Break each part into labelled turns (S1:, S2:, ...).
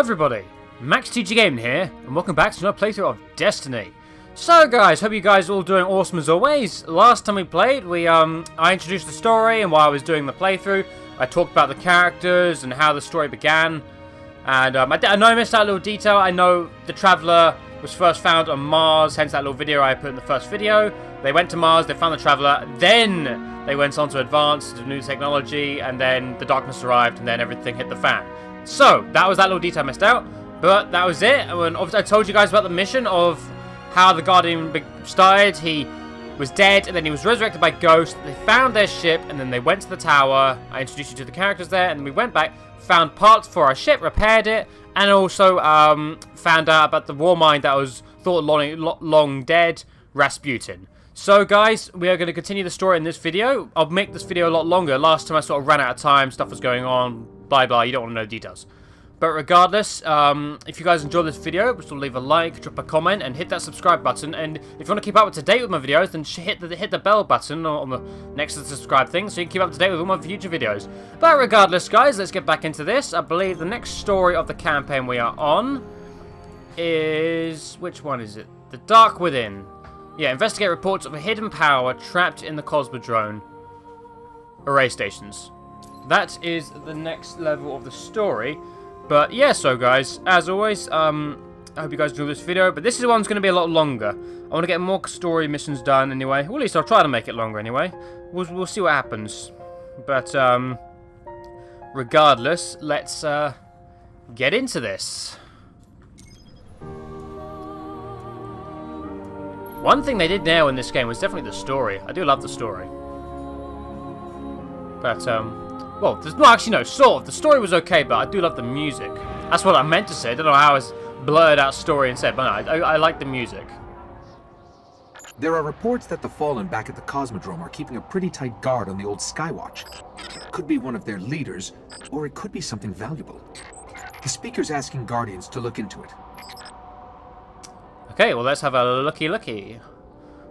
S1: Hello everybody, Max TG Gaming here, and welcome back to another playthrough of Destiny. So guys, hope you guys are all doing awesome as always. Last time we played, we um, I introduced the story, and while I was doing the playthrough, I talked about the characters and how the story began. And um, I, I know I missed that little detail. I know the Traveller was first found on Mars, hence that little video I put in the first video. They went to Mars, they found the Traveller, then they went on to advance to new technology, and then the darkness arrived, and then everything hit the fan. So, that was that little detail I missed out. But that was it. And obviously I told you guys about the mission of how the Guardian started. He was dead, and then he was resurrected by Ghost. They found their ship, and then they went to the tower. I introduced you to the characters there, and we went back, found parts for our ship, repaired it, and also um, found out about the Warmind that was thought long, long dead, Rasputin. So guys, we are going to continue the story in this video. I'll make this video a lot longer. Last time I sort of ran out of time, stuff was going on, blah blah, you don't want to know the details. But regardless, um, if you guys enjoyed this video, just leave a like, drop a comment, and hit that subscribe button. And if you want to keep up to date with my videos, then hit the hit the bell button on the next to the subscribe thing, so you can keep up to date with all my future videos. But regardless, guys, let's get back into this. I believe the next story of the campaign we are on is which one is it? The Dark Within. Yeah, investigate reports of a hidden power trapped in the Cosmodrome array stations. That is the next level of the story. But yeah, so guys, as always, um, I hope you guys enjoy this video. But this is one's going to be a lot longer. I want to get more story missions done anyway. Well, at least I'll try to make it longer anyway. We'll, we'll see what happens. But, um, regardless, let's, uh, get into this. One thing they did nail in this game was definitely the story. I do love the story. But, um, well, there's no actually no sort of. The story was okay, but I do love the music. That's what I meant to say. I don't know how I was blurred out story and said, but no, I, I, I like the music.
S2: There are reports that the Fallen back at the Cosmodrome are keeping a pretty tight guard on the old Skywatch. Could be one of their leaders, or it could be something valuable. The speaker's asking Guardians to look into it.
S1: Okay, well let's have a looky looky.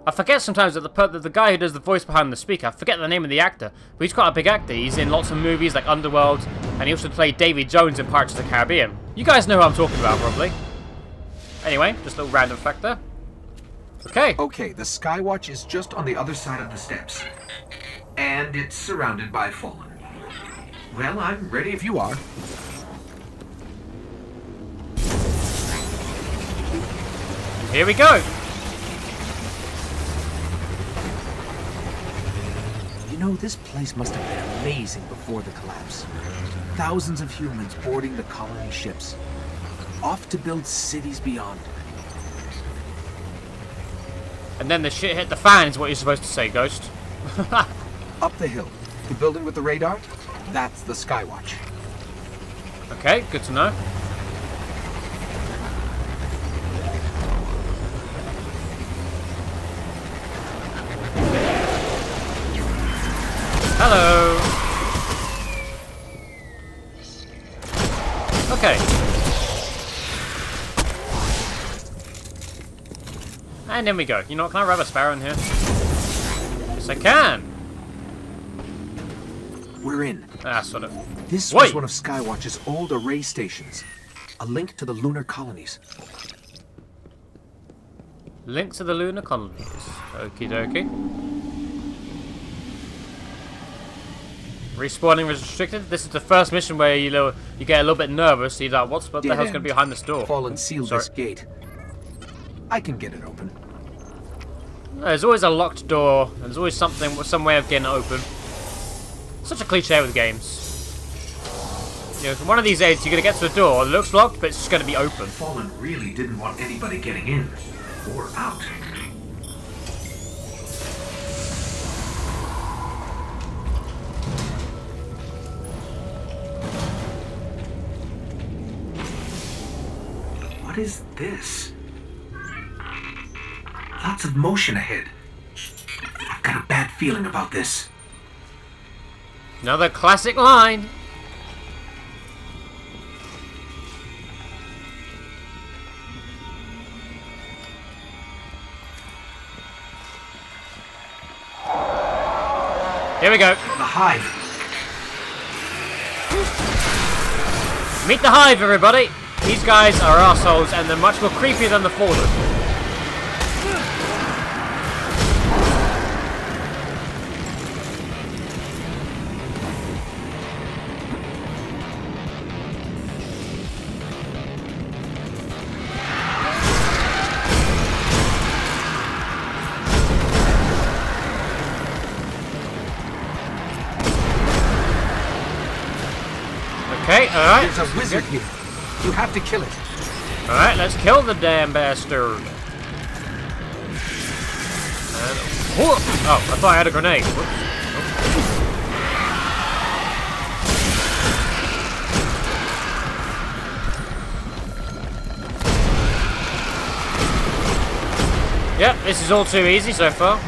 S1: I forget sometimes that the, the guy who does the voice behind the speaker, I forget the name of the actor, but he's quite a big actor. He's in lots of movies like Underworld, and he also played Davy Jones in Pirates of the Caribbean. You guys know who I'm talking about, probably. Anyway, just a little random fact there. Okay.
S2: Okay, the Skywatch is just on the other side of the steps. And it's surrounded by Fallen. Well, I'm ready if you are.
S1: Here we go.
S2: Know, this place must have been amazing before the collapse. Thousands of humans boarding the colony ships. Off to build cities beyond.
S1: And then the shit hit the fan is what you're supposed to say, Ghost.
S2: Up the hill. The building with the radar? That's the Skywatch.
S1: Okay, good to know. And in we go. You know what? Can I grab a sparrow in here? Yes, I can.
S2: We're in.
S1: Ah, sort of.
S2: This Wait. was one of Skywatch's old array stations. A link to the lunar colonies.
S1: Link to the lunar colonies. Okie dokie. Respawning is restricted. This is the first mission where you know, you get a little bit nervous. You're like, what's what the hell's going to be behind this door?
S2: Fallen sealed Sorry. this gate. I can get it open.
S1: There's always a locked door. There's always something, some way of getting it open. Such a cliche with games. You know, one of these days you're going to get to the door, it looks locked, but it's just going to be open.
S2: Fallen really didn't want anybody getting in or out. What is this? Lots of motion ahead. I've got a bad feeling about this.
S1: Another classic line. Here we go.
S2: The hive.
S1: Meet the Hive, everybody! These guys are assholes, and they're much more creepy than the Fallen. Alright.
S2: There's a wizard here. You have to kill it.
S1: Alright, let's kill the damn bastard. And, oh, I thought I had a grenade. Whoops. Yep, this is all too easy so far.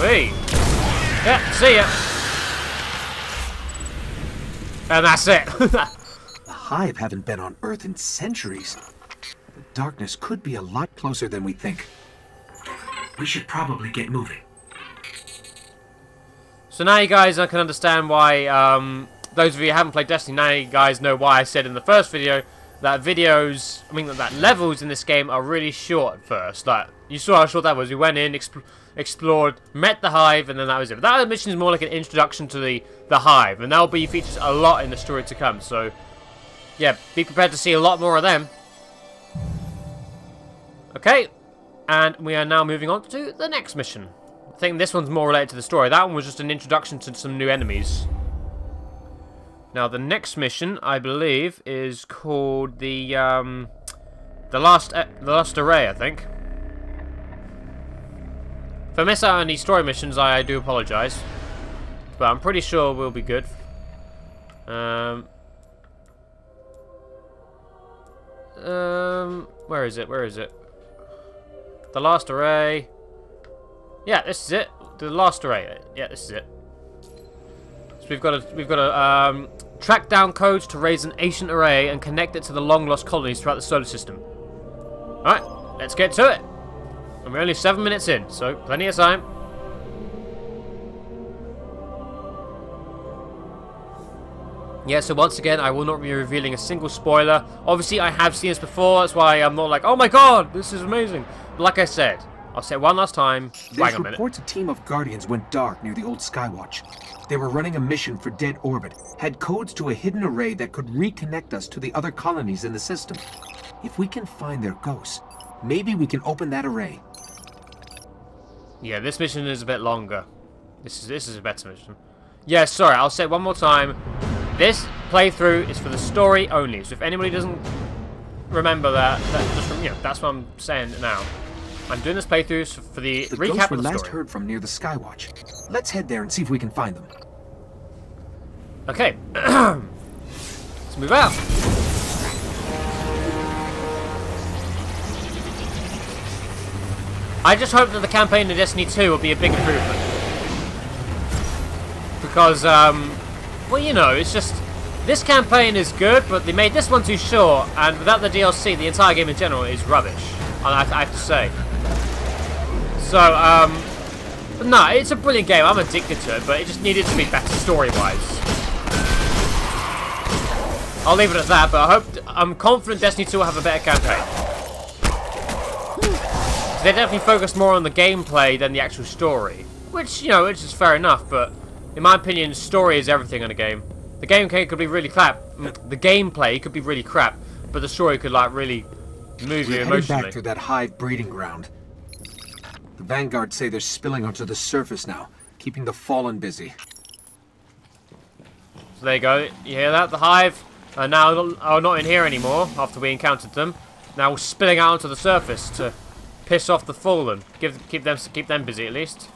S1: Wait. Yeah, see ya. And that's it.
S2: The Hive haven't been on Earth in centuries. The darkness could be a lot closer than we think. We should probably get moving.
S1: so now you guys can understand why, um, those of you who haven't played Destiny, now you guys know why I said in the first video that videos, I mean that, levels in this game are really short at first. Like, you saw how short that was. We went in, exp explored, met the Hive, and then that was it. But that mission is more like an introduction to the, the Hive, and that will be features a lot in the story to come. So, yeah, be prepared to see a lot more of them. Okay, and we are now moving on to the next mission. I think this one's more related to the story. That one was just an introduction to some new enemies. Now, the next mission, I believe, is called the, um, the last, uh, the last array, I think. If I miss out on any story missions, I do apologise. But I'm pretty sure we'll be good. Um, um, where is it? Where is it? The last array. Yeah, this is it. The last array. Yeah, this is it. We've got to we've got to um, track down codes to raise an ancient array and connect it to the long lost colonies throughout the solar system. All right, let's get to it. And we're only seven minutes in, so plenty of time. Yeah, so once again, I will not be revealing a single spoiler. Obviously, I have seen this before, that's why I'm not like, oh my god, this is amazing. But like I said, I'll say it one last time.
S2: There's
S1: a minute.
S2: reports a team of Guardians went dark near the old Skywatch. They were running a mission for Dead Orbit, had codes to a hidden array that could reconnect us to the other colonies in the system. If we can find their ghosts, maybe we can open that array.
S1: Yeah, this mission is a bit longer. This is this is a better mission. Yeah, sorry, I'll say it one more time. This playthrough is for the story only. So if anybody doesn't remember that, that just from, you know, that's what I'm saying now. I'm doing this playthrough for the,
S2: The
S1: recap
S2: ghosts were
S1: of the
S2: last
S1: story.
S2: heard from near the Skywatch. Let's head there and see if we can find them.
S1: Okay. Let's move out. I just hope that the campaign in Destiny 2 will be a big improvement. Because, um, well, you know, it's just, this campaign is good, but they made this one too short, and without the DLC, the entire game in general is rubbish. I, I have to say. So, um, no, it's a brilliant game. I'm addicted to it, but it just needed to be better story-wise. I'll leave it at that, but I hope I'm confident Destiny 2 will have a better campaign. They definitely focus more on the gameplay than the actual story, which you know, which is fair enough. But in my opinion, story is everything in a game. The gameplay could be really crap. The gameplay could be really crap, but the story could like really move you
S2: We're heading
S1: emotionally.
S2: back through that hive breeding ground. The Vanguard say they're spilling onto the surface now, keeping the Fallen busy.
S1: So there you go. You hear that? The hive are now are not in here anymore after we encountered them. Now spilling out onto the surface to piss off the fallen. Give keep them keep them busy at least.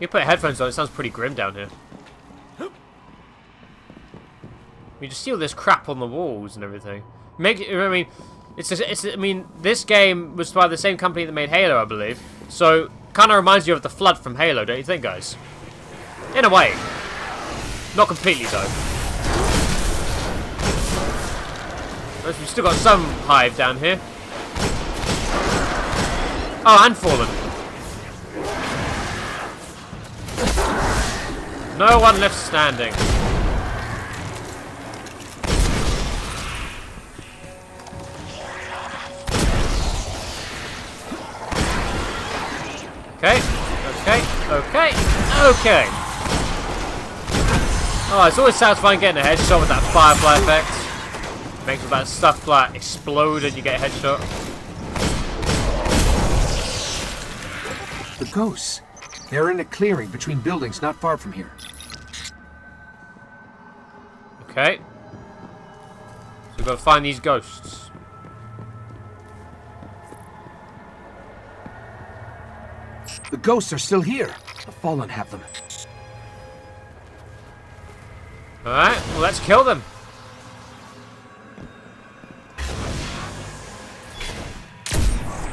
S1: You put headphones on. It sounds pretty grim down here. You just see all this crap on the walls and everything. Make I mean, it's just, it's I mean this game was by the same company that made Halo, I believe. So kind of reminds you of the flood from Halo, don't you think, guys? In a way. Not completely, though. But We've still got some hive down here. Oh, and fallen. No one left standing. Okay, okay, okay, okay. Oh, it's always satisfying getting a headshot with that firefly effect. Makes all that stuff like explode and you get a headshot.
S2: The ghosts. They're in a clearing between buildings not far from here.
S1: Okay. So we've got to find these ghosts.
S2: The ghosts are still here. The Fallen have them.
S1: Alright, well let's kill them.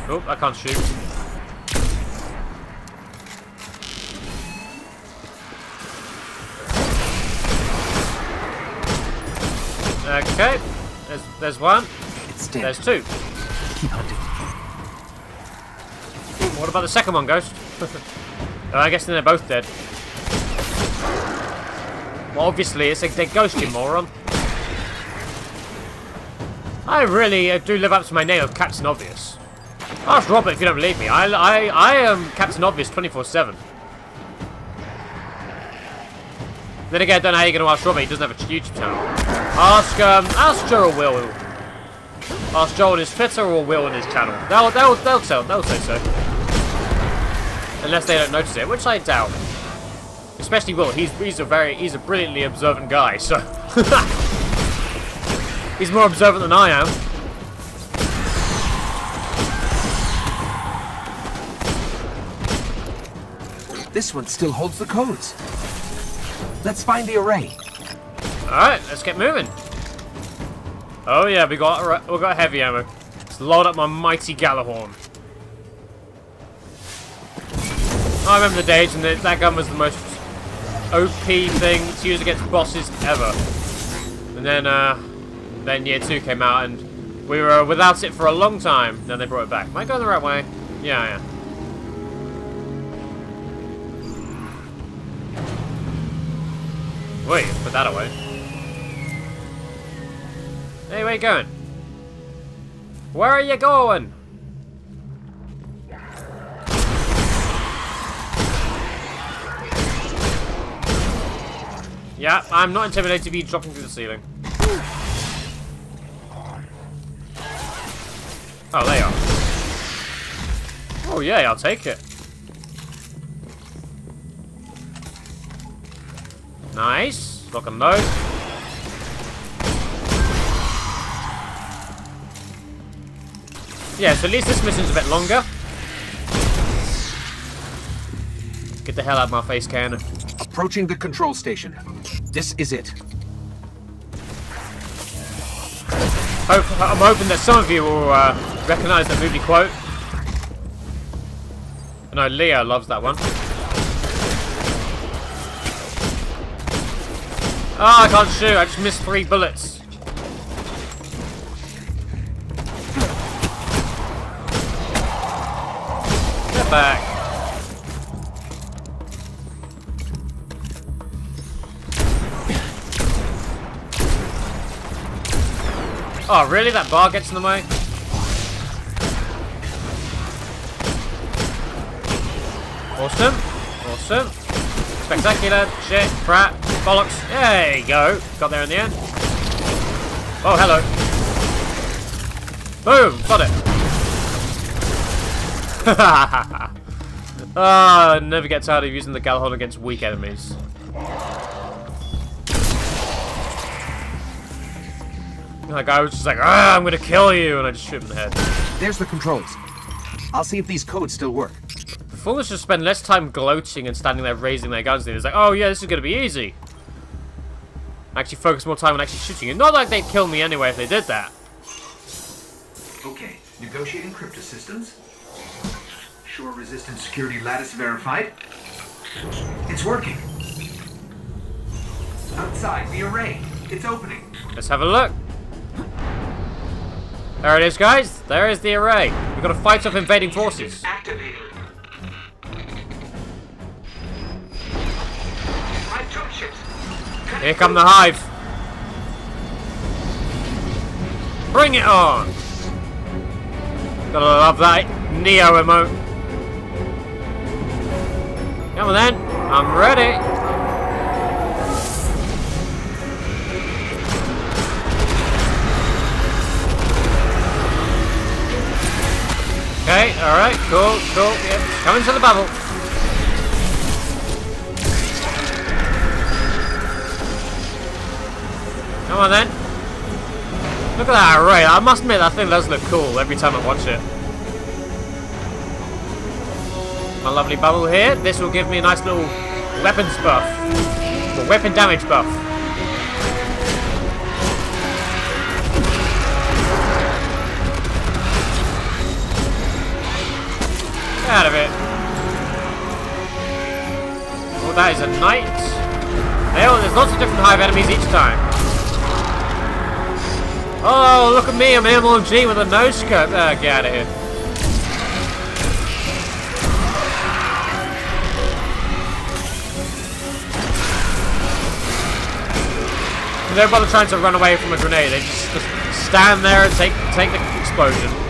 S1: Oh, I can't shoot. Okay, there's, there's one,
S2: It's
S1: there's two.
S2: Keep hunting.
S1: What about the second one, Ghost? oh, I guess then they're both dead. Well, obviously, it's a dead ghost, you moron. I really uh, do live up to my name of Captain Obvious. Ask Robert if you don't believe me. I, I, I am Captain Obvious 24-7. Then again, I don't know how you're going to ask Robert. He doesn't have a YouTube channel. Ask, um, ask Joe or Will. Ask Joe on his Twitter or Will on his channel. They'll, they'll, they'll, tell, they'll say so. Unless they don't notice it, which I doubt. Especially Will. He's he's a very he's a brilliantly observant guy. So he's more observant than I am.
S2: This one still holds the codes. Let's find the array.
S1: All right, let's get moving. Oh yeah, we got we got heavy ammo. Let's load up my mighty Gjallarhorn. I remember the days when that gun was the most OP thing to use against bosses ever. And then, uh, then year two came out and we were without it for a long time. Then they brought it back. Am I going the right way? Yeah, yeah. Wait, put that away. Hey, where you going? Where are you going? Yeah, I'm not intimidated to be dropping through the ceiling. Oh, they are. Oh, yeah, I'll take it. Nice. Lock and load. Yeah, so at least this mission's a bit longer. Get the hell out of my face, cannon.
S2: Approaching the control station. This is it.
S1: I'm hoping that some of you will uh, recognise the movie quote. I know Leo loves that one. Oh, I can't shoot. I just missed three bullets. Get back. Oh, really? That bar gets in the way? Awesome. Awesome. Spectacular. Shit. Crap. Bollocks. There you go. Got there in the end. Oh, hello. Boom. Got it. Ah, I never gets tired of using the Gjallarhorn against weak enemies. Like, I was just like, ah, I'm gonna kill you, and I just shoot him in the head.
S2: There's the controls. I'll see if these codes still work.
S1: The Fools should spend less time gloating and standing there raising their guns. It's like, oh yeah, this is gonna be easy. Actually focus more time on actually shooting you. Not like they'd kill me anyway if they did that.
S2: Okay, negotiating crypto systems. Shor resistant security lattice verified. It's working. Outside, the array. It's opening.
S1: Let's have a look. There it is, guys. There is the array. We've got to fight off invading forces. Here come the hive. Bring it on. Gotta love that Neo emote. Come on then. I'm ready. Okay, alright, cool, cool. Yep, coming to the bubble. Come on then. Look at that array. I must admit that thing does look cool every time I watch it. My lovely bubble here. This will give me a nice little weapons buff. Or weapon damage buff. That is a knight. There's lots of different hive enemies each time. Oh, look at me, I'm MLG with a nose scope. Uh, get out of here. They're bother trying to run away from a grenade. They just, just stand there and take take the explosion.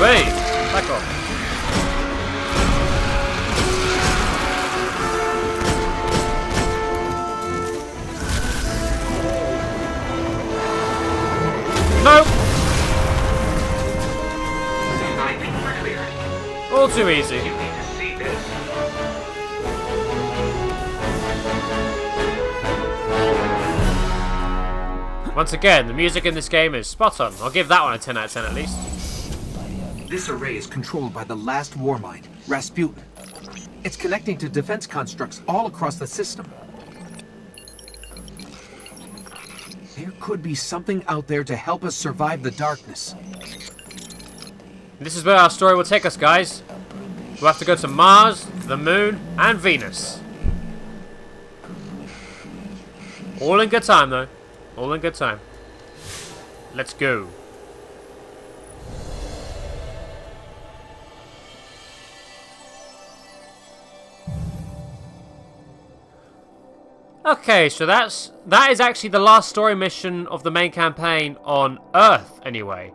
S1: Wait! Back off. No! All too easy. Once again, the music in this game is spot on. I'll give that one a 10 out of 10 at least.
S2: This array is controlled by the last Warmind, Rasputin. It's connecting to defense constructs all across the system. There could be something out there to help us survive the darkness.
S1: This is where our story will take us, guys. We'll have to go to Mars, the Moon, and Venus. All in good time, though. All in good time. Let's go. Okay, so that's that is actually the last story mission of the main campaign on Earth, anyway.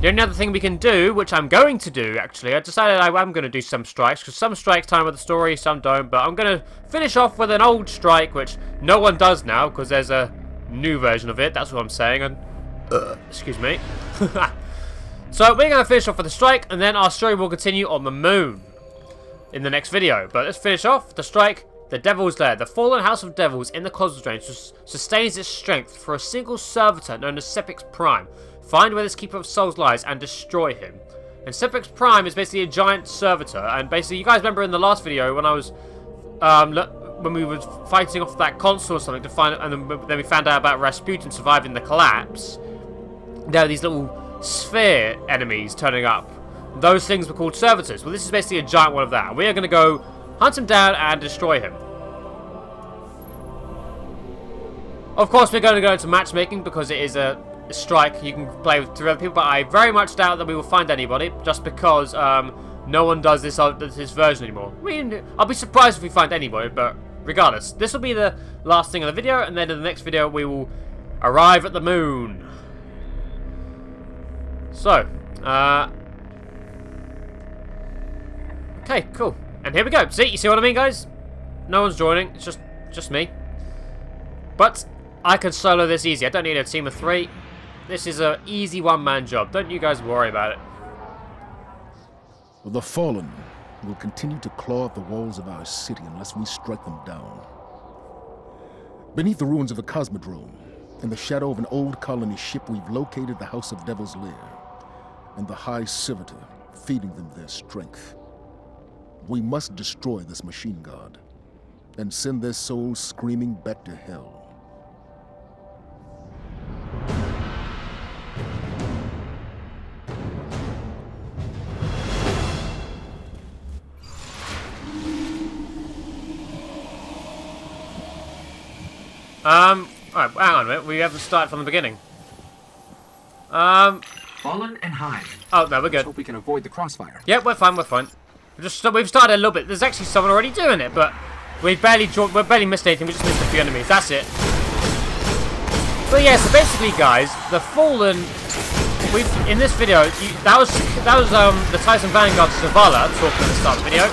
S1: The only other thing we can do, which I'm going to do, actually, I decided I am going to do some strikes, because some strikes time with the story, some don't, but I'm going to finish off with an old strike, which no one does now, because there's a new version of it, that's what I'm saying, and... Uh, excuse me. so, we're going to finish off with the strike, and then our story will continue on the moon in the next video. But let's finish off the strike the Devil's Lair, the fallen house of devils in the Cosmodrome, sustains its strength for a single servitor known as Sepiks Prime. Find where this Keeper of Souls lies and destroy him. And Sepiks Prime is basically a giant servitor, and basically, you guys remember in the last video when I was, um, when we were fighting off that console or something to find, and then we found out about Rasputin surviving the collapse. There are these little sphere enemies turning up. Those things were called servitors. Well, this is basically a giant one of that. We are going to go Hunt him down and destroy him. Of course, we're going to go into matchmaking because it is a strike. You can play with three other people, but I very much doubt that we will find anybody just because um, no one does this, this version anymore. I mean, I'll be surprised if we find anybody, but regardless, this will be the last thing in the video, and then in the next video we will arrive at the moon. So, uh, okay, cool. And here we go. See, you see what I mean, guys? No one's joining. It's just, just me. But I can solo this easy. I don't need a team of three. This is an easy one-man job. Don't you guys worry about it.
S3: The Fallen will continue to claw at the walls of our city unless we strike them down. Beneath the ruins of the Cosmodrome, in the shadow of an old colony ship, we've located the House of Devil's Lair and the High Servitor, feeding them their strength. We must destroy this machine god and send their souls screaming back to hell.
S1: Um, Alright, hang on a minute. We haven't started from the beginning. Um.
S2: Fallen and hide.
S1: Oh, no, we're
S2: Let's
S1: good.
S2: hope we can avoid the crossfire.
S1: Yep, we're fine, we're fine. We've just we've started a little bit. There's actually someone already doing it, but we've barely drawn, we're barely missed anything. We just missed a few enemies. That's it. But yeah, so basically, guys, the Fallen. We've in this video. You, that was that was um the Titan Vanguard Zavala talking at the start of the video,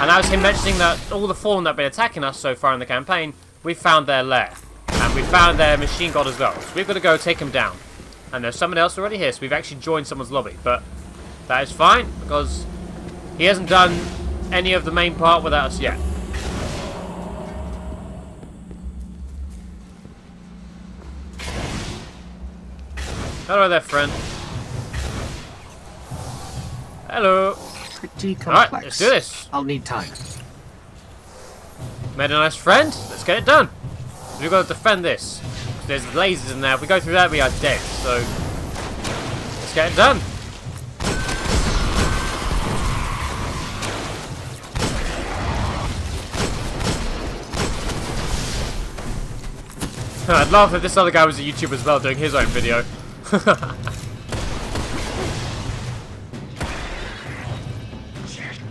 S1: and that was him mentioning that all the Fallen that have been attacking us so far in the campaign, we found their lair, and we found their machine god as well. So we've got to go take him down. And there's someone else already here, so we've actually joined someone's lobby, but that is fine because he hasn't done any of the main part without us yet. Hello there, friend. Hello.
S2: Pretty complex.
S1: Alright, let's do this.
S2: I'll need time.
S1: Made a nice friend. Let's get it done. We've got to defend this. There's lasers in there. If we go through that, we are dead. So, let's get it done. I'd laugh if this other guy was a YouTuber as well doing his own video.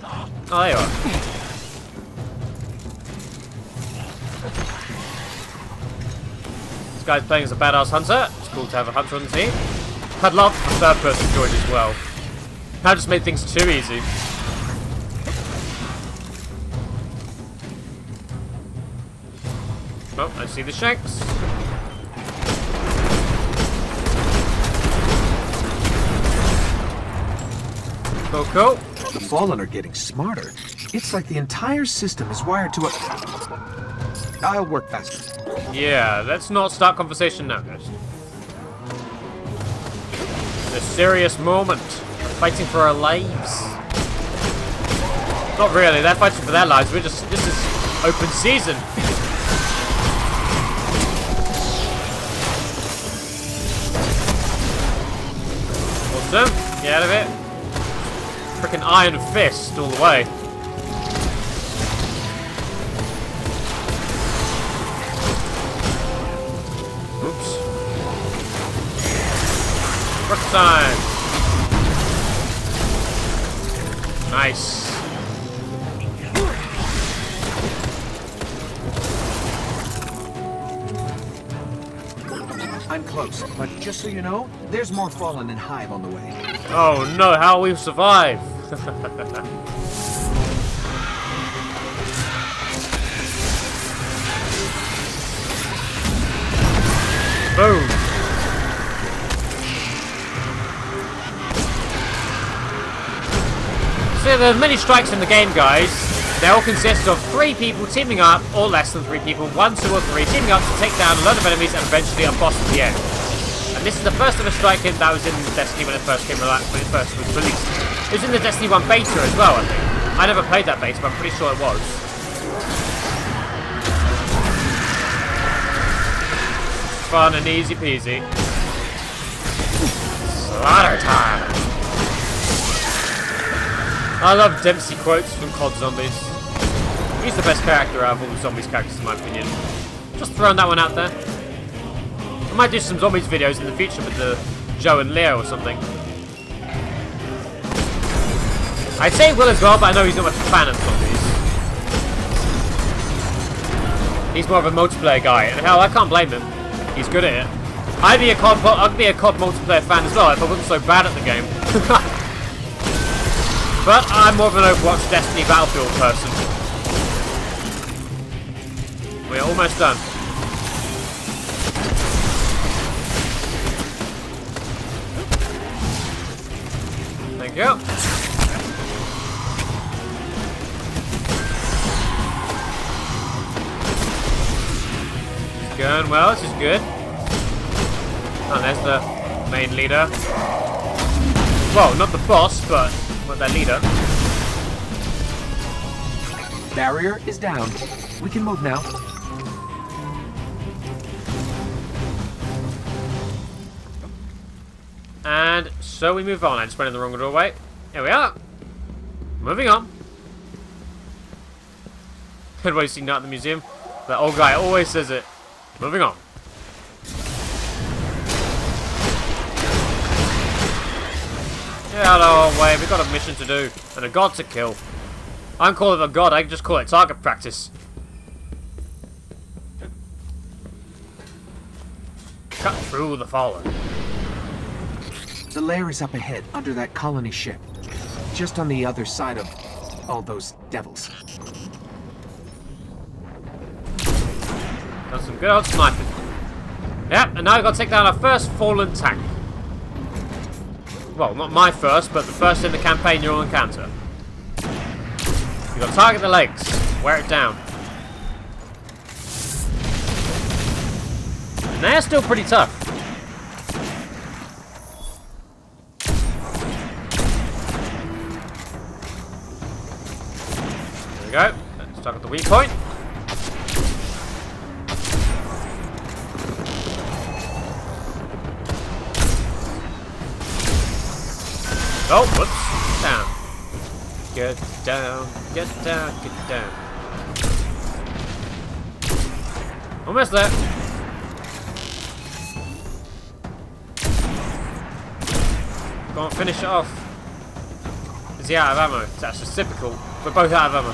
S1: oh, there you are. This guy's playing as a badass hunter. It's cool to have a hunter on the team. I'd love a third person joined as well. That just made things too easy. Oh, I see the shanks. Cool, cool.
S2: The Fallen are getting smarter. It's like the entire system is wired to a... I'll work faster.
S1: Yeah, let's not start conversation now, guys. A serious moment. Fighting for our lives. Not really, they're fighting for their lives. We're just, this is open season. Awesome. Get out of it. Freaking Iron Fist all the way. Time. Nice.
S2: I'm close, but just so you know, there's more Fallen and Hive on the way.
S1: Oh no, how we survive? Boom. There are many strikes in the game, guys. They all consist of three people teaming up, or less than three people, one, two, or three, teaming up to take down a load of enemies and eventually a boss at the end. And this is the first ever strike that was in Destiny when it first came out, when it first was released. It was in the Destiny 1 beta as well, I think. I never played that beta, but I'm pretty sure it was. Fun and easy peasy. Slaughter time! I love Dempsey quotes from COD Zombies. He's the best character out of all the Zombies characters in my opinion. Just throwing that one out there. I might do some Zombies videos in the future with the Joe and Leo or something. I'd say Will as well, but I know he's not much of a fan of Zombies. He's more of a multiplayer guy, and hell, I can't blame him. He's good at it. I'd be a COD, I'd be a COD multiplayer fan as well if I wasn't so bad at the game. but I'm more of an Overwatch Destiny Battlefield person. We're almost done. Thank you. It's Going well, this is good. Oh, there's the main leader. Well, not the boss, but, their leader.
S2: Barrier is down. We can move now.
S1: And so we move on. I just went in the wrong doorway. Here we are. Moving on. Everybody seen that in the museum? That old guy always says it. Moving on. Get out of our way. We've got a mission to do and a god to kill. I'm calling it a god. I can just call it target practice. Cut through the fallen.
S2: The lair is up ahead, under that colony ship. Just on the other side of all those devils.
S1: Got some good old sniping. Yep, and now we've got to take down our first fallen tank. Well, not my first, but the first in the campaign you'll encounter. You've got to target the legs. Wear it down. And they're still pretty tough. There we go. Let's target the weak point. Oh, whoops. Down. Get down, get down, get down. Almost there. Go on, finish it off. Is he out of ammo? That's typical. We're both out of ammo.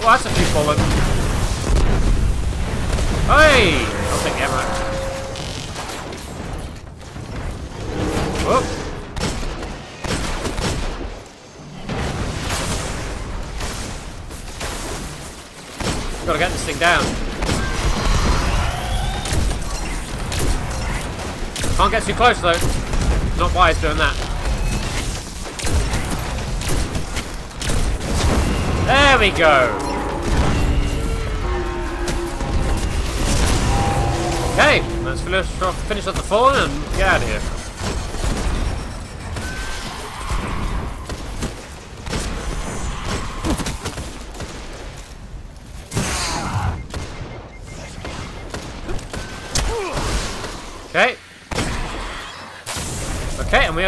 S1: Well, that's a few fallen. Hey! I'll take the ammo. This thing down. Can't get too close though. Not wise doing that. There we go. Okay, let's finish off, the fallen and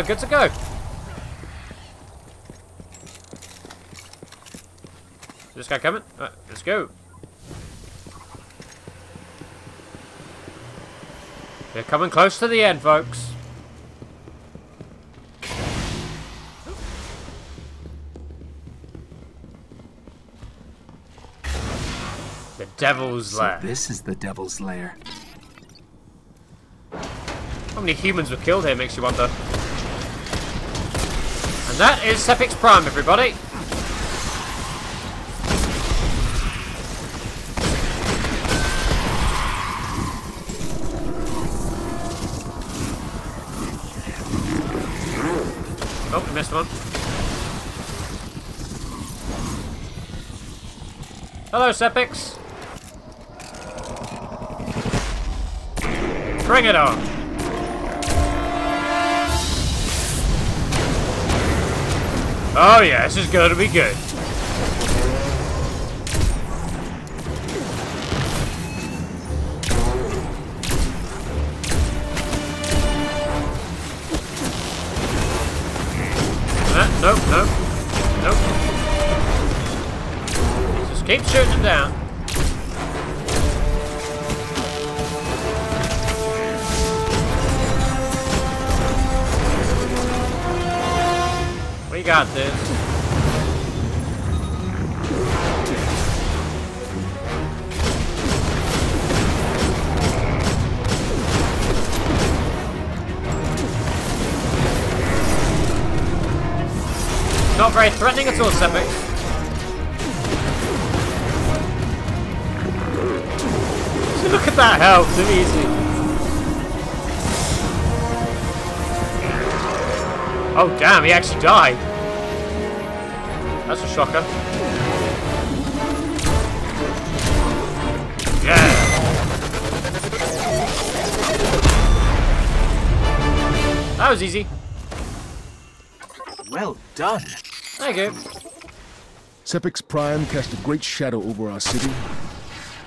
S1: are good to go. Is this guy coming? Right, let's go. We're coming close to the end, folks. The Devil's
S2: So
S1: Lair.
S2: this is the devil's lair.
S1: How many humans were killed here makes you wonder. That is Sepiks Prime, everybody. Oh, we missed one. Hello, Sepiks. Bring it on. Oh yeah, this is to be good. Uh, nope, nope, nope. Just keep shooting them down. Got this. Not very threatening at all, Sepiks. Look at that health, too easy. Oh damn, he actually died. That's a shocker. Yeah. That was easy.
S2: Well done.
S1: There you go.
S3: Sepiks Prime cast a great shadow over our city.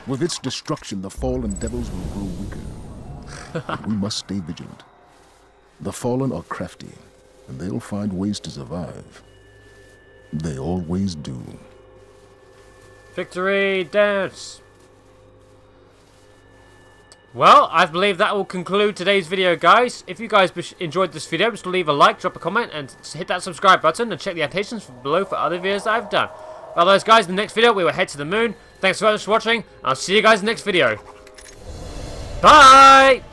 S3: With its destruction, the fallen devils will grow weaker. We must stay vigilant. The fallen are crafty, and they'll find ways to survive. They always do.
S1: Victory dance. Well, I believe that will conclude today's video, guys. If you guys enjoyed this video, just leave a like, drop a comment, and hit that subscribe button, and check the annotations below for other videos that I've done. Otherwise, guys, in the next video, we will head to the moon. Thanks so much for watching. I'll see you guys in the next video. Bye!